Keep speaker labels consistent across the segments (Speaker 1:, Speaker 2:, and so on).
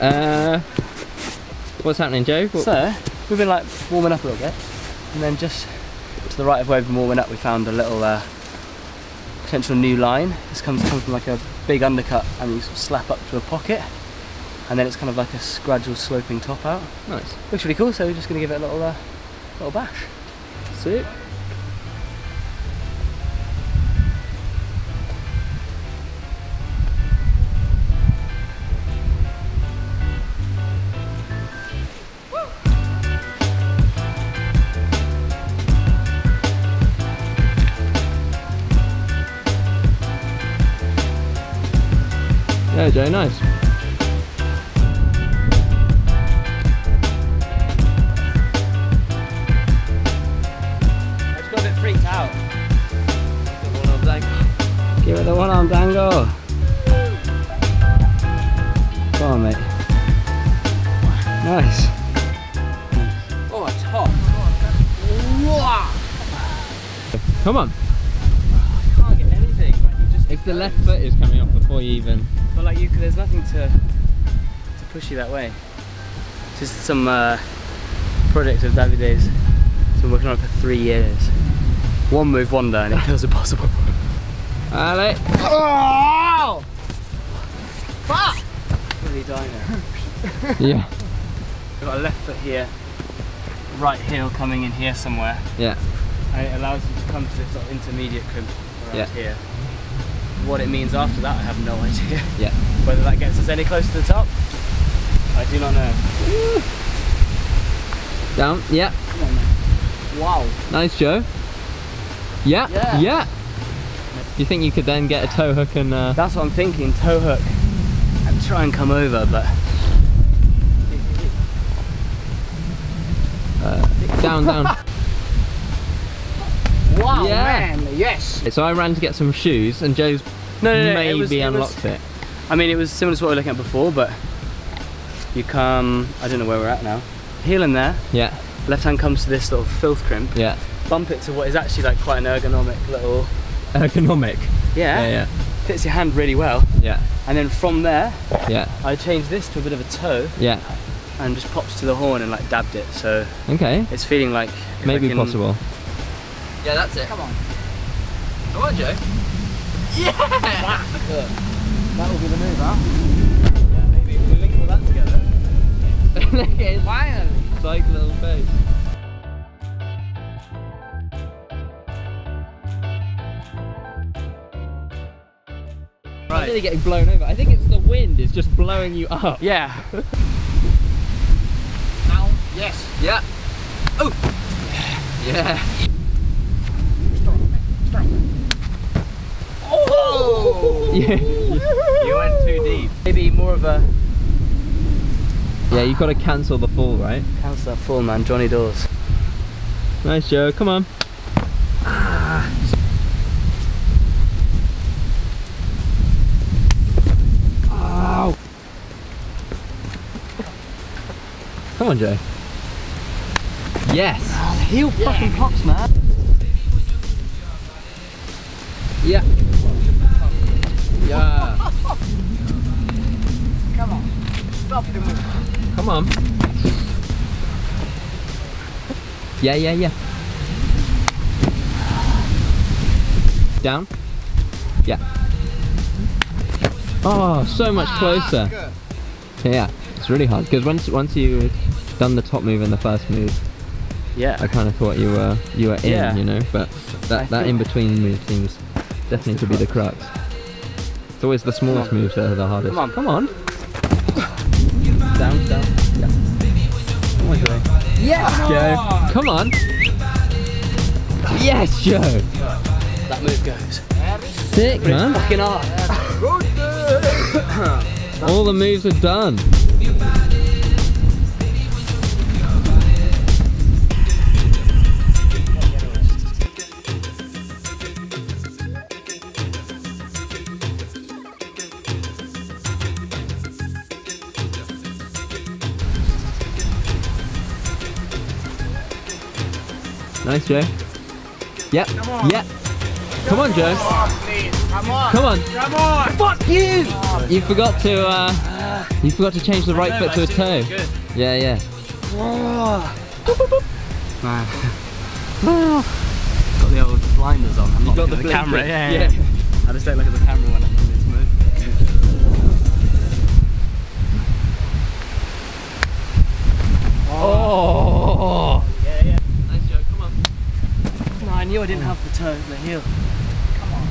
Speaker 1: Uh, what's happening, Joe? What-
Speaker 2: So, we've been like warming up a little bit, and then just to the right of where we've been warming up, we found a little uh, potential new line. This comes, comes from like a big undercut, and you sort of slap up to a pocket, and then it's kind of like a gradual sloping top out.
Speaker 1: nice.
Speaker 2: Looks really cool, so we're just going to give it a little, uh, little bash.
Speaker 1: Sick. Yeah, Joe, nice.
Speaker 2: I just got a bit freaked out.
Speaker 1: Give it the one arm dangle. Come on, mate. Nice.
Speaker 2: Oh, a top.
Speaker 1: Come on.
Speaker 2: Can't get anything. Just
Speaker 1: If the left foot is coming off before you even.
Speaker 2: But like you, there's nothing to to push you that way. Just some uh, project of Davide's. It's been working on it for three years. One move wonder, and it feels impossible.
Speaker 1: Ale.
Speaker 2: Oh! Fuck! Really dying there.
Speaker 1: Yeah.
Speaker 2: We've got a left foot here, right heel coming in here somewhere,
Speaker 1: Yeah.
Speaker 2: and it allows you to come to this sort of intermediate crimp around
Speaker 1: Yeah.
Speaker 2: here. What it means after that, I have no idea.
Speaker 1: Yeah.
Speaker 2: Whether that gets us any closer to the top, I do not know.
Speaker 1: Down. Yeah.
Speaker 2: Come on, man. Wow.
Speaker 1: Nice, Joe. Yeah.
Speaker 2: Yeah.
Speaker 1: Yeah. Do you think you could then get a toe hook and uh,
Speaker 2: That's what I'm thinking, toe hook. And try and come over, but
Speaker 1: uh, down, down?
Speaker 2: Wow
Speaker 1: Yeah.
Speaker 2: man, yes!
Speaker 1: so I ran to get some shoes and Joe's
Speaker 2: No, no, no,
Speaker 1: maybe
Speaker 2: it was, it was-
Speaker 1: unlocked it.
Speaker 2: I mean, it was similar to what we were looking at before, but you come, I don't know where we're at now. Heel in there,
Speaker 1: Yeah.
Speaker 2: left hand comes to this little filth crimp,
Speaker 1: Yeah.
Speaker 2: bump it to what is actually like quite an ergonomic little,
Speaker 1: Ergonomic.
Speaker 2: yeah,
Speaker 1: Yeah. Yeah.
Speaker 2: fits your hand really well.
Speaker 1: Yeah.
Speaker 2: And then from there,
Speaker 1: Yeah.
Speaker 2: I changed this to a bit of a toe
Speaker 1: Yeah.
Speaker 2: and just popped to the horn and like dabbed it. So
Speaker 1: Okay.
Speaker 2: it's feeling like
Speaker 1: Maybe possible. Yeah, that's it.
Speaker 2: Come on.
Speaker 1: Come on, Joe. Yeah!
Speaker 2: That will be the move, huh? Yeah, maybe if we link all that together.
Speaker 1: Look at his
Speaker 2: Finally!
Speaker 1: psych little face. I'm
Speaker 2: Right.
Speaker 1: nearly getting blown over. I think it's the wind is just blowing you up.
Speaker 2: Yeah.
Speaker 1: Down.
Speaker 2: Yes.
Speaker 1: Yeah. Oh. Yeah.
Speaker 2: Oh!
Speaker 1: Yeah.
Speaker 2: you went too deep. Maybe more of a
Speaker 1: Yeah, you've got to cancel the fall, right?
Speaker 2: Cancel that fall, man, Johnny Dawes?
Speaker 1: Nice, Joe. Come on. Ah. Ow. Come on, Joe. Yes.
Speaker 2: Heel fucking pops, man.
Speaker 1: Yeah. Yeah.
Speaker 2: Come on. Stop the move.
Speaker 1: Come on. Yeah, yeah, yeah. Down. Yeah. Oh, so much ah, closer. Yeah, it's really hard because once once you done the top move and the first move,
Speaker 2: Yeah.
Speaker 1: I kind of thought you were you were in,
Speaker 2: Yeah.
Speaker 1: you know. But that that in between move seems definitely to be the crux. It's always the smallest moves that are the hardest.
Speaker 2: Come on.
Speaker 1: come on. Down, down. Yeah.
Speaker 2: Come on, Joey.
Speaker 1: Yes, Joe. Come on. Yes, Joe.
Speaker 2: That move goes.
Speaker 1: Sick, man.
Speaker 2: Fucking hard.
Speaker 1: All the moves are done. Nice, Joe. Yep.
Speaker 2: Come on.
Speaker 1: Yep. Come on, Joe.
Speaker 2: Oh.
Speaker 3: Come on.
Speaker 1: Come on.
Speaker 3: Come on.
Speaker 2: Fuck you!
Speaker 1: You forgot to uh, you forgot to change the right
Speaker 2: No,
Speaker 1: foot to a toe. Yeah, yeah.
Speaker 2: Man. got the old blinders on. I'm not
Speaker 1: got the
Speaker 2: the camera. Yeah,
Speaker 1: yeah.
Speaker 2: yeah. I just don't look at the camera when I'm in this move.
Speaker 1: Oh.
Speaker 2: Yeah, yeah.
Speaker 1: Nice joke. Come on.
Speaker 2: No, I knew I didn't have the toe, the heel. Come on.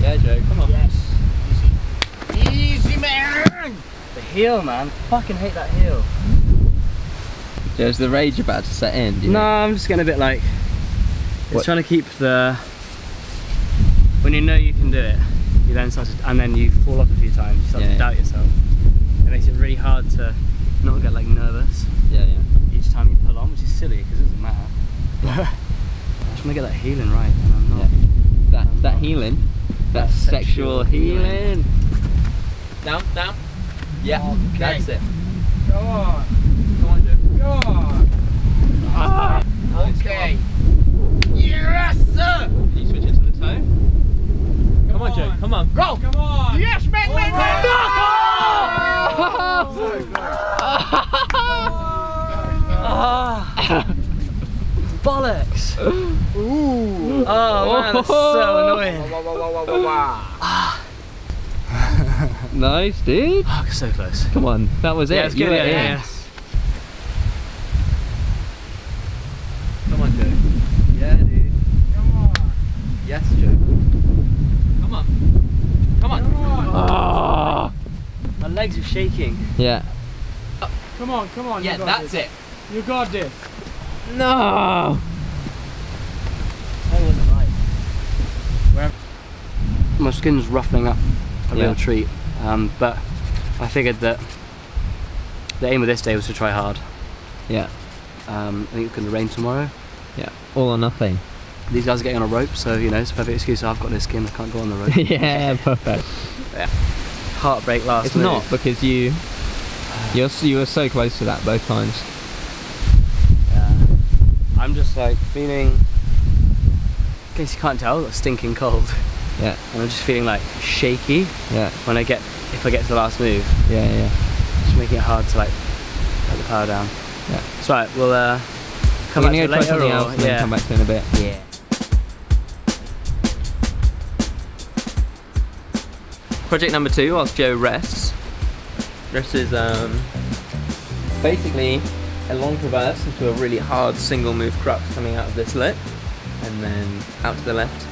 Speaker 1: Yeah, Joe. Come on.
Speaker 3: Yes. Easy. Easy, man.
Speaker 2: The heel, man. Fucking hate that heel.
Speaker 1: Joe's the rage about to set in.
Speaker 2: No,
Speaker 1: think?
Speaker 2: I'm just getting a bit like. It's
Speaker 1: What?
Speaker 2: trying to keep the. When you know you can do it, you then start to, and then you fall off a few times. You start
Speaker 1: Yeah,
Speaker 2: to
Speaker 1: yeah.
Speaker 2: doubt yourself. It makes it really hard to not get like nervous
Speaker 1: Yeah, yeah.
Speaker 2: each time you pull on, which is silly because it doesn't matter. I just want to get that healing right, and I'm not.
Speaker 1: That that healing. That
Speaker 2: That
Speaker 1: sexual
Speaker 2: sexual
Speaker 1: healing. Down, down. Yeah,
Speaker 3: Okay.
Speaker 1: that's it.
Speaker 3: Come on.
Speaker 1: Come on, Joe.
Speaker 3: Come on.
Speaker 1: Ah.
Speaker 3: Okay. Yes, sir.
Speaker 1: Can you switch it to the toe? Come on, Joe. Come on.
Speaker 3: Go. Come on. Yes, man, man, man.
Speaker 2: Ah! Bollocks!
Speaker 3: Ooh.
Speaker 2: Oh man, that's so annoying.
Speaker 3: Wow, wow.
Speaker 1: nice, dude.
Speaker 2: Oh, so close.
Speaker 1: Come on. That was
Speaker 2: Yeah,
Speaker 1: it.
Speaker 2: it's
Speaker 1: You
Speaker 2: good.
Speaker 1: were
Speaker 2: Yeah,
Speaker 1: in.
Speaker 2: yeah, yeah.
Speaker 1: Come on, Joe. Yeah, dude.
Speaker 3: Come on.
Speaker 1: Yes, Joe. Come on. Come on.
Speaker 3: Come on.
Speaker 1: Ah.
Speaker 2: My legs are shaking.
Speaker 1: Yeah.
Speaker 3: Come on, come on.
Speaker 1: Yeah, that's
Speaker 3: this.
Speaker 1: it.
Speaker 3: You got this.
Speaker 1: No.
Speaker 2: That wasn't right. My skin's ruffling up a
Speaker 1: Yeah.
Speaker 2: real treat, um, but I figured that the aim of this day was to try hard.
Speaker 1: Yeah.
Speaker 2: Um, I think it's going to rain tomorrow.
Speaker 1: Yeah. All or nothing.
Speaker 2: These guys are getting on a rope, so you know it's a perfect excuse. I've got this skin, I can't go on the rope.
Speaker 1: yeah, perfect. yeah.
Speaker 2: Heartbreak last.
Speaker 1: It's
Speaker 2: move.
Speaker 1: not because you you're you were so close to that both times.
Speaker 2: Yeah. I'm just like feeling. In case you can't tell, stinking cold,
Speaker 1: Yeah.
Speaker 2: and I'm just feeling like shaky
Speaker 1: Yeah.
Speaker 2: when I get if I get to the last move.
Speaker 1: Yeah. Yeah.
Speaker 2: Just making it hard to like put the power down.
Speaker 1: Yeah.
Speaker 2: It's right. We'll uh, come
Speaker 1: We're
Speaker 2: back to it
Speaker 1: try
Speaker 2: later.
Speaker 1: something
Speaker 2: or-
Speaker 1: else and
Speaker 2: yeah.
Speaker 1: then come back to it in a bit.
Speaker 2: Yeah.
Speaker 1: Project number two, whilst Joe rests. This is um, basically a long traverse into a really hard single move crux coming out of this lip and then out to the left.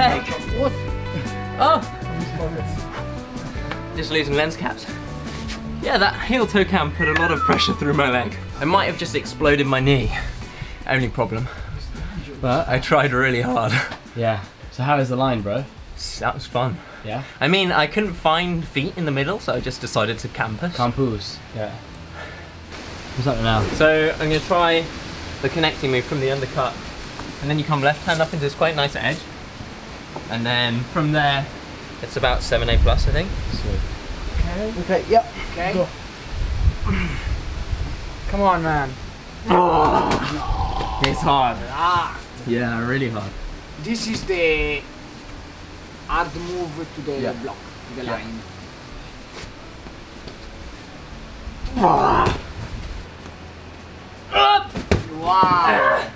Speaker 1: Oh, leg! Oh! Just losing lens caps. Yeah, that heel toe cam put a lot of pressure through my leg. I might have just exploded my knee. Only problem,
Speaker 2: But
Speaker 1: I tried really hard.
Speaker 2: yeah. So how is the line, bro?
Speaker 1: That was fun.
Speaker 2: Yeah.
Speaker 1: I mean, I couldn't find feet in the middle, so I just decided to campus.
Speaker 2: Campus. Yeah. What's up now?
Speaker 1: So I'm gonna try the connecting move from the undercut, and then you come left hand up into this quite nice edge, and then from there, it's about seven A plus, I think.
Speaker 2: Sweet.
Speaker 3: Okay.
Speaker 2: Okay. Yep.
Speaker 3: Okay.
Speaker 2: Go.
Speaker 3: Come on, man.
Speaker 1: It's hard.
Speaker 3: Ah,
Speaker 1: Yeah, really hard.
Speaker 3: this is the hard move to the
Speaker 1: Yeah.
Speaker 3: block, to the
Speaker 1: Yeah.
Speaker 3: line. Wow.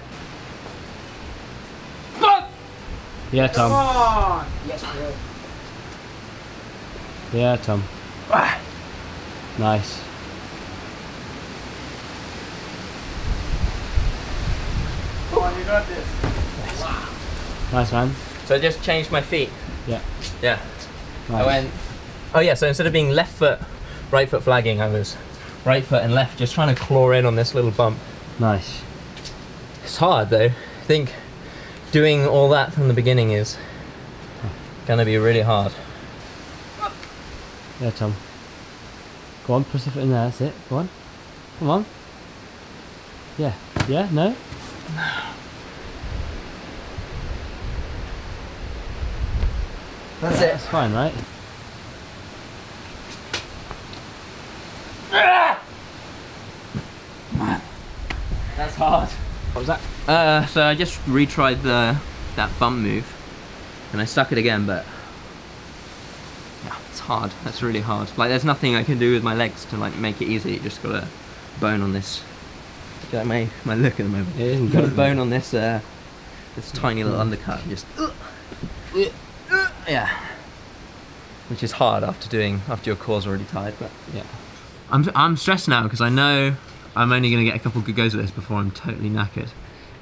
Speaker 2: Yeah, Tom.
Speaker 3: on. Yes, bro.
Speaker 2: Yeah, Tom. Ah. Nice.
Speaker 3: Come on, you got this.
Speaker 2: Nice, man.
Speaker 1: So I just changed my feet.
Speaker 2: Yeah.
Speaker 1: Yeah.
Speaker 2: Nice.
Speaker 1: I went. Oh yeah. So instead of being left foot, right foot flagging, I was right foot and left, just trying to claw in on this little bump.
Speaker 2: Nice.
Speaker 1: It's hard though. I think doing all that from the beginning is gonna be really hard.
Speaker 2: Yeah, Tom. Go on, push the foot in there. That's it. Go on. Come on. Yeah. Yeah. No.
Speaker 1: That's it.
Speaker 2: That's fine, right?
Speaker 1: That's hard.
Speaker 2: What was that?
Speaker 1: Uh, so I just retried the that bump move, and I stuck it again, but yeah, it's hard. That's really hard. Like, there's nothing I can do with my legs to like make it easy. You just got a bone on this. Look at my my look at the moment.
Speaker 2: It isn't
Speaker 1: Got a bone on this uh, this tiny little undercut. and Just yeah, which is hard after doing after your core's already tied. But
Speaker 2: Yeah.
Speaker 1: I'm I'm stressed now because I know I'm only gonna get a couple good goes at this before I'm totally knackered.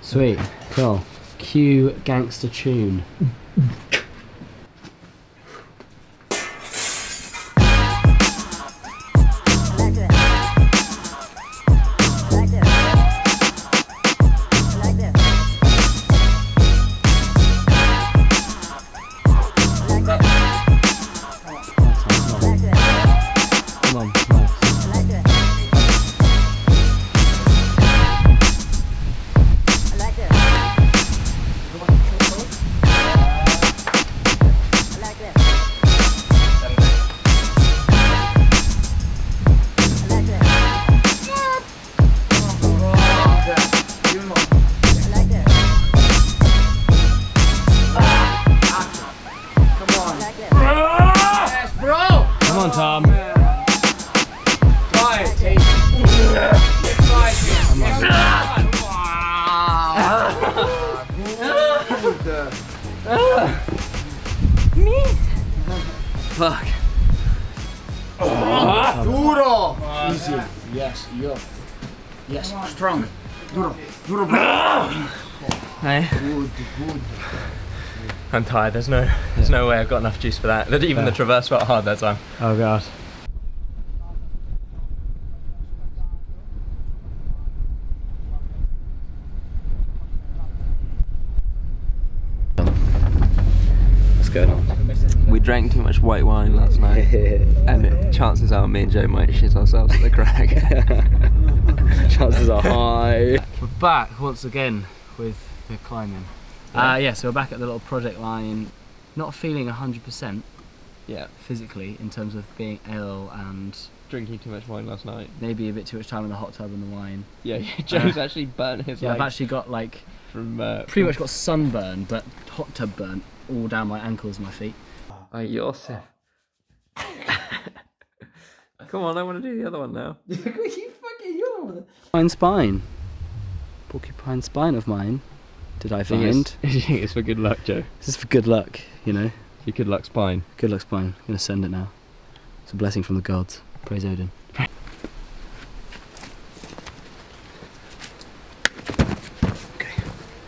Speaker 2: Sweet. Cool. Cue gangster tune.
Speaker 3: Duro. Duro, bro.
Speaker 1: Hey.
Speaker 3: Good, good.
Speaker 1: I'm tired. There's no, there's no way I've got enough juice for that. Even the traverse felt hard that time.
Speaker 2: Oh god. What's going on?
Speaker 1: We drank too much white wine last night, and it, chances are me and Joe might shit ourselves at the crack.
Speaker 2: Chances are high. We're back once again with the climbing. Uh, yeah, so we're back at the little project line. Not feeling 100%
Speaker 1: yeah,
Speaker 2: physically in terms of being ill and
Speaker 1: drinking too much wine last night.
Speaker 2: maybe a bit too much time in the hot tub and the wine.
Speaker 1: Yeah, yeah Joe's actually burnt his
Speaker 2: Yeah, I've actually got like
Speaker 1: from. Uh,
Speaker 2: pretty much got sunburn, but hot tub burn all down my ankles and my feet.
Speaker 1: Oh, you're sick. Come on, I want to do the other one now.
Speaker 3: you fucking
Speaker 2: spine. Porcupine spine of mine. Did I find?
Speaker 1: it's for good luck, Joe.
Speaker 2: This is for good luck, you know.
Speaker 1: Your good luck spine.
Speaker 2: Good luck spine. I'm gonna send it now. It's a blessing from the gods. Praise Odin. Okay.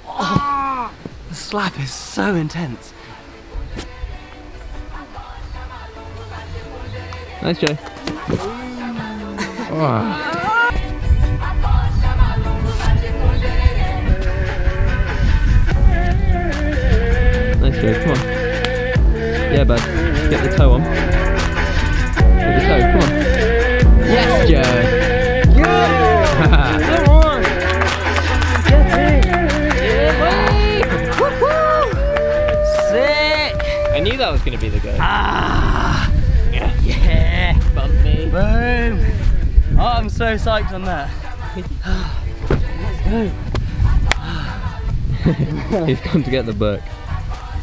Speaker 2: Ah! the slap is so intense.
Speaker 1: Nice, Joe. Nice, Joe. Come on. Yeah, bud. Get the toe on. Get the toe. Come on. Yes, Joe. Come on. Get it. Sick. I knew that was going to be the go.
Speaker 2: Ah!
Speaker 1: Yeah. Bump me.
Speaker 2: Boom! Oh, I'm so psyched on that.
Speaker 1: He's gone to get the book.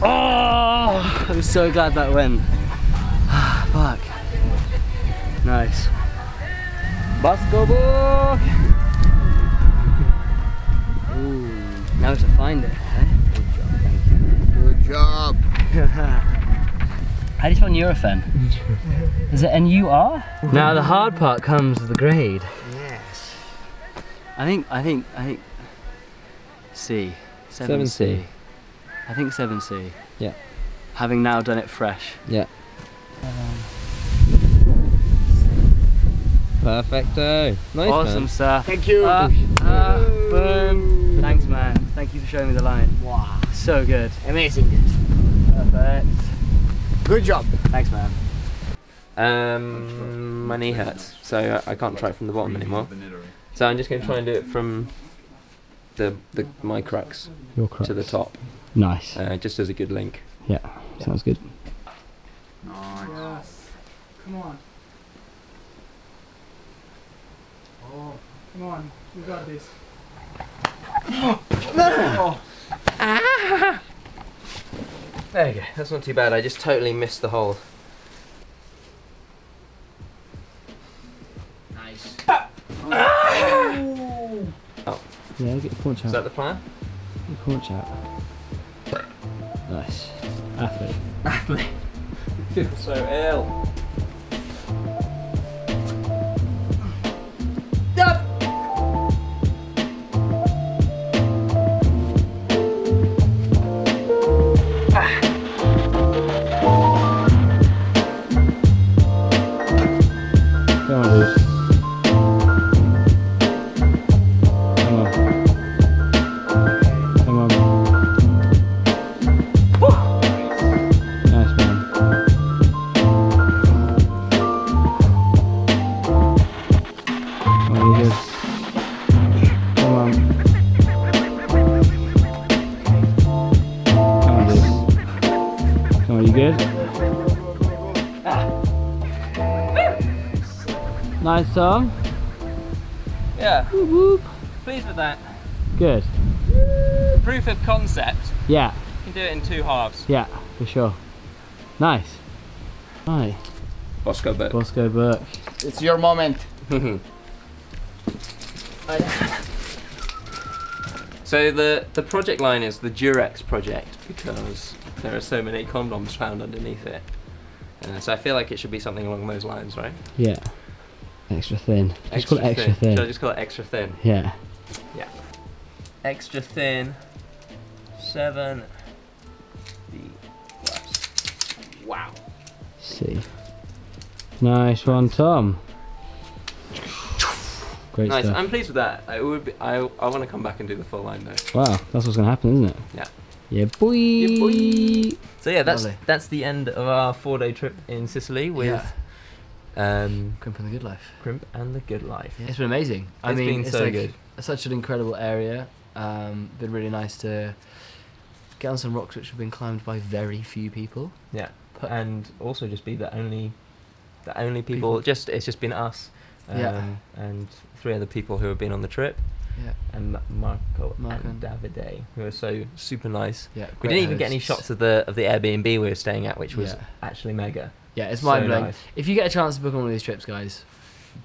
Speaker 2: Oh! I'm so glad that went. Fuck. Nice. Basco book! Now to find it. eh?
Speaker 3: Good job.
Speaker 2: How do you spell Nurofen? Is it N-U-R? Now the hard part comes with the grade.
Speaker 3: Yes.
Speaker 2: I think, I think, I think C. 7C.
Speaker 1: 7C.
Speaker 2: I think 7C.
Speaker 1: Yeah.
Speaker 2: Having now done it fresh.
Speaker 1: Yeah. Perfecto. Nice
Speaker 2: awesome
Speaker 1: man.
Speaker 2: stuff.
Speaker 3: Thank you.
Speaker 2: Ah, ah, boom. Thanks man. Thank you for showing me the line.
Speaker 3: Wow.
Speaker 2: So good.
Speaker 3: Amazing.
Speaker 2: Perfect.
Speaker 3: Good job.
Speaker 2: Thanks man.
Speaker 1: Um, my knee hurts, so I I can't try it from the bottom anymore. So I'm just going to try and do it from the the my crux
Speaker 2: Your
Speaker 1: to the top,
Speaker 2: Nice.
Speaker 1: uh, just as a good link.
Speaker 2: yeah. Sounds good.
Speaker 4: Yes. Come on. Oh, come on. You got this.
Speaker 1: There you go. That's not too bad. I just totally missed the hole.
Speaker 3: Nice.
Speaker 2: Yeah, get the punch
Speaker 1: Is that the plan?
Speaker 2: the punch out. Nice. Athlete.
Speaker 1: Athlete. feel so ill.
Speaker 2: Nice Tom.
Speaker 1: Yeah. Pleased with that.
Speaker 2: Good.
Speaker 1: Proof of concept.
Speaker 2: Yeah,
Speaker 1: You can do it in two halves.
Speaker 2: yeah, for sure. Nice. Right.
Speaker 1: Bosco boat.
Speaker 2: Bosco Burke.
Speaker 3: It's your moment.
Speaker 1: So the the project line is the Durex project because there are so many condoms found underneath it. Uh, so I feel like it should be something along those lines, right?
Speaker 2: Yeah. Extra thin. Just call it extra thin.
Speaker 1: Should I just call it extra thin?
Speaker 2: Yeah. Yeah.
Speaker 1: Extra thin. Seven. B plus. Wow.
Speaker 2: See. Nice one, Tom. Great
Speaker 1: Nice.
Speaker 2: stuff.
Speaker 1: I'm pleased with that. I would. Be, I I want to come back and do the full line though.
Speaker 2: Wow, that's what's gonna happen, isn't it?
Speaker 1: Yeah.
Speaker 2: Yeah, boy.
Speaker 1: Yeah, boy. So yeah, that's
Speaker 2: Lovely.
Speaker 1: that's the end of our four day trip in Sicily with um,
Speaker 2: Crimp and the Good Life.
Speaker 1: Crimp and the Good Life.
Speaker 2: It's been amazing. I
Speaker 1: It's
Speaker 2: mean,
Speaker 1: been
Speaker 2: it's
Speaker 1: so
Speaker 2: like
Speaker 1: good.
Speaker 2: such an incredible area. Um, been really nice to get on some rocks which have been climbed by very few people.
Speaker 1: Yeah, and also just be the only, the only people.
Speaker 2: People.
Speaker 1: Just it's just been us, um,
Speaker 2: Yeah.
Speaker 1: and three other people who have been on the trip,
Speaker 2: Yeah.
Speaker 1: and Marco,
Speaker 2: Marco
Speaker 1: and
Speaker 2: and-
Speaker 1: Davide, who are so super nice.
Speaker 2: Yeah.
Speaker 1: we didn't even get any shots of the of the Airbnb we were staying at, which was
Speaker 2: Yeah.
Speaker 1: actually mega.
Speaker 2: Yeah, it's mind blowing.
Speaker 1: nice.
Speaker 2: If you get a chance to book on one of these trips, guys,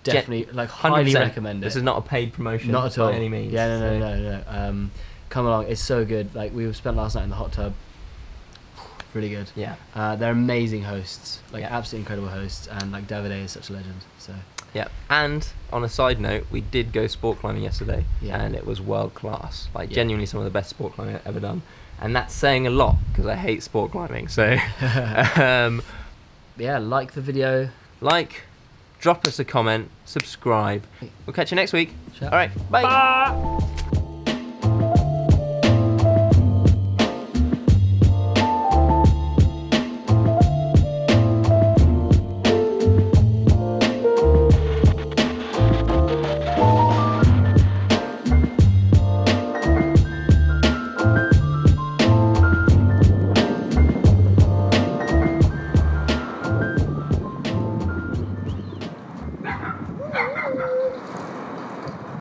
Speaker 2: definitely like highly recommend it.
Speaker 1: This is not a paid promotion,
Speaker 2: Not at all.
Speaker 1: by any means.
Speaker 2: Yeah, no, no,
Speaker 1: so-
Speaker 2: no, no. Um, come along. It's so good. Like we spent last night in the hot tub. Really good.
Speaker 1: Yeah,
Speaker 2: Uh, they're amazing hosts. Like
Speaker 1: Yeah.
Speaker 2: absolutely incredible hosts, and like Davide is such a legend. So
Speaker 1: yeah. And on a side note, we did go sport climbing yesterday,
Speaker 2: Yeah.
Speaker 1: and it was world class. Like
Speaker 2: Yeah.
Speaker 1: genuinely some of the best sport climbing I've ever done. And that's saying a lot because I hate sport climbing. So, um,
Speaker 2: yeah, like the video.
Speaker 1: like, drop us a comment, subscribe. We'll catch you next week.
Speaker 2: Ciao.
Speaker 1: All right, bye.